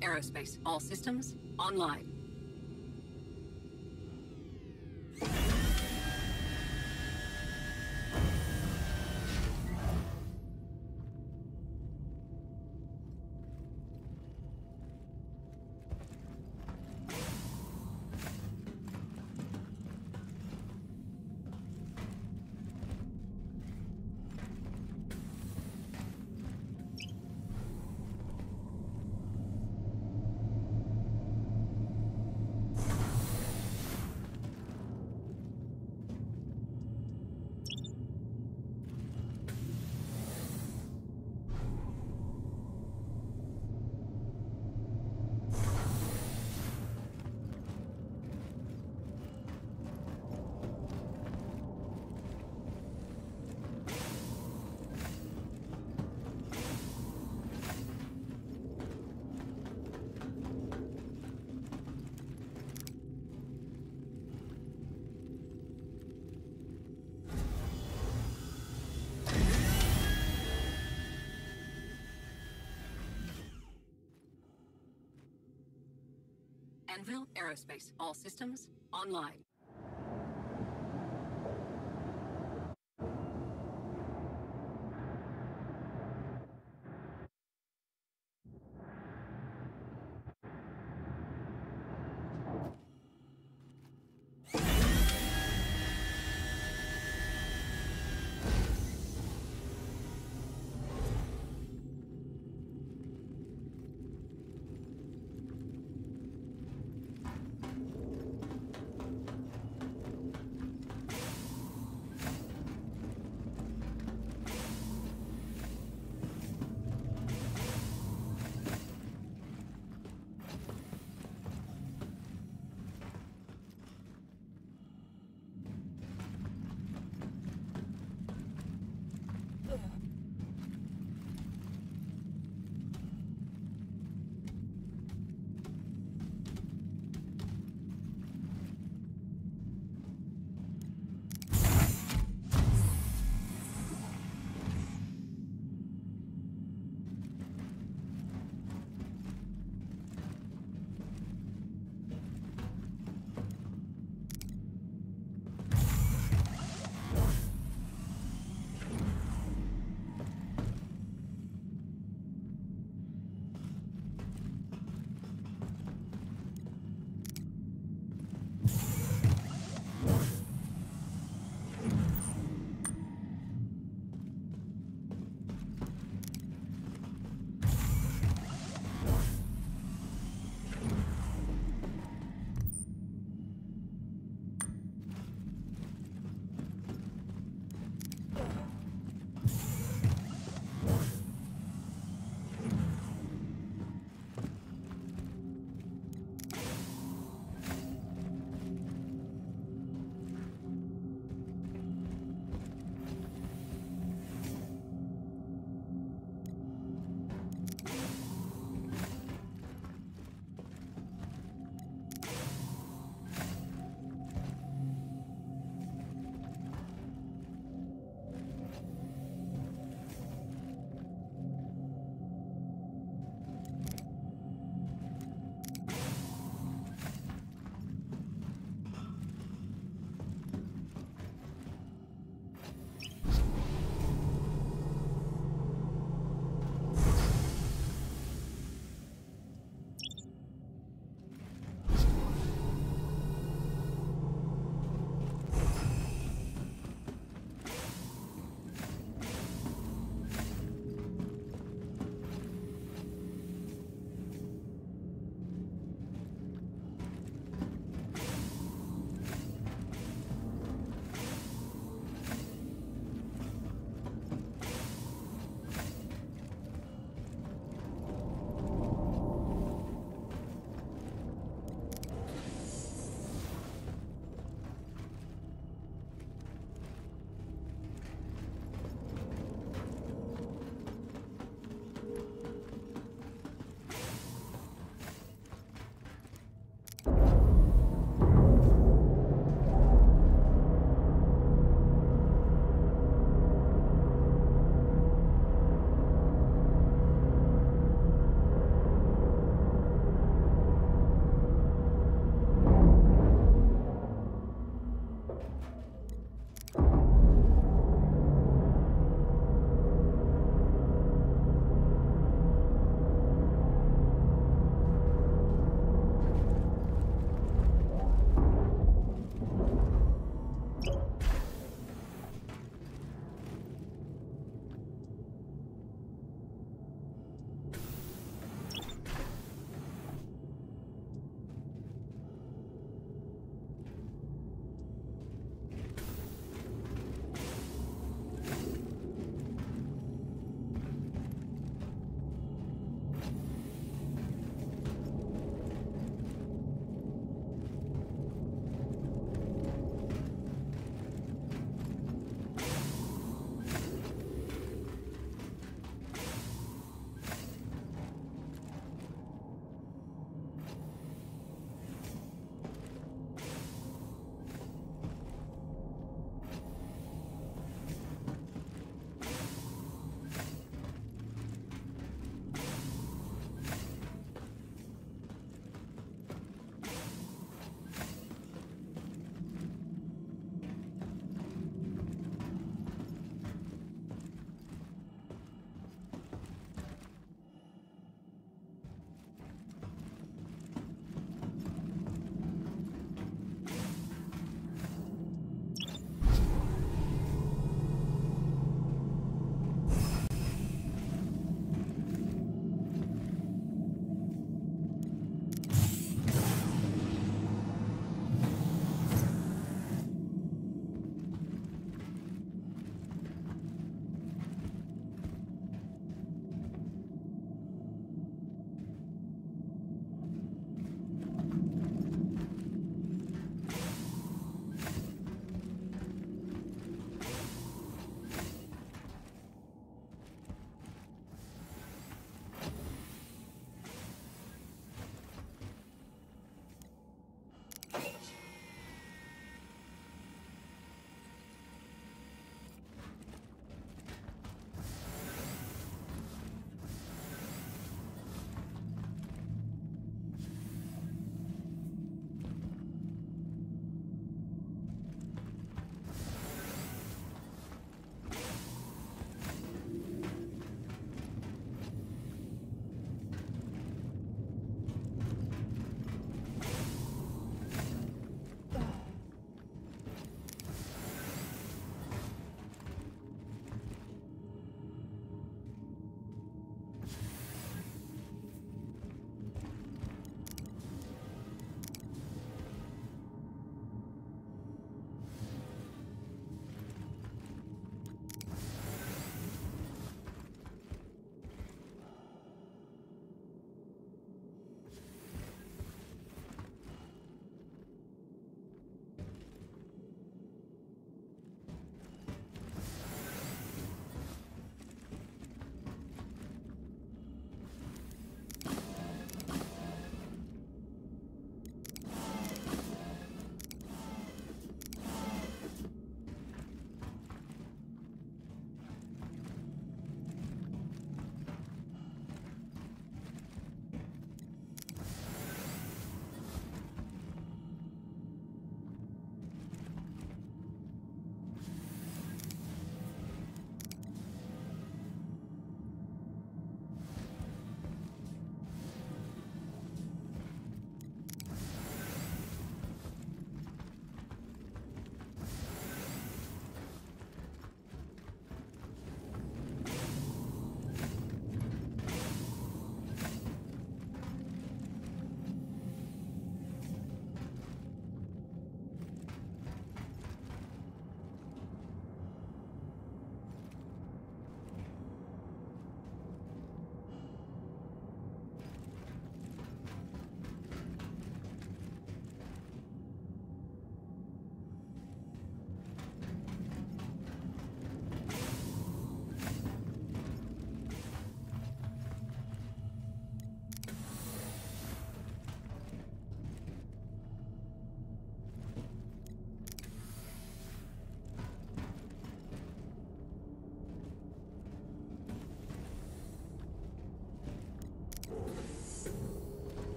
Aerospace. All systems online. Anvil Aerospace. All systems online.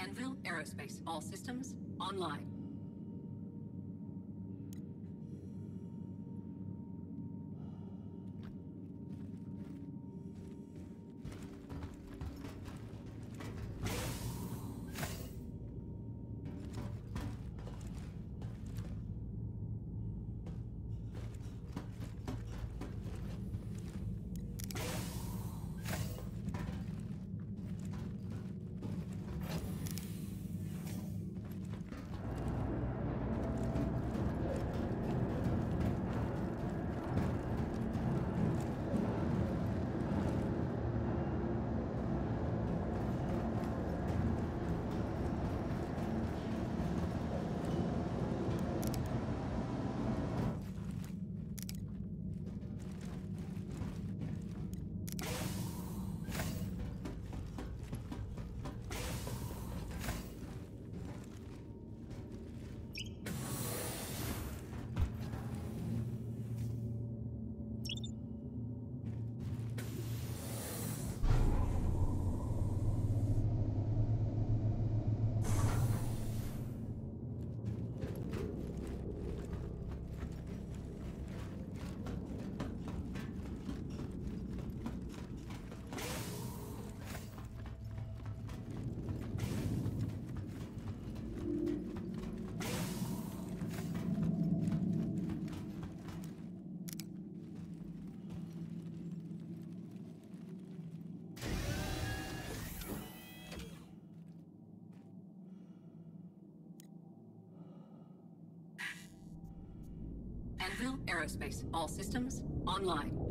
Anvil Aerospace. All systems online. Anvil Aerospace. All systems online.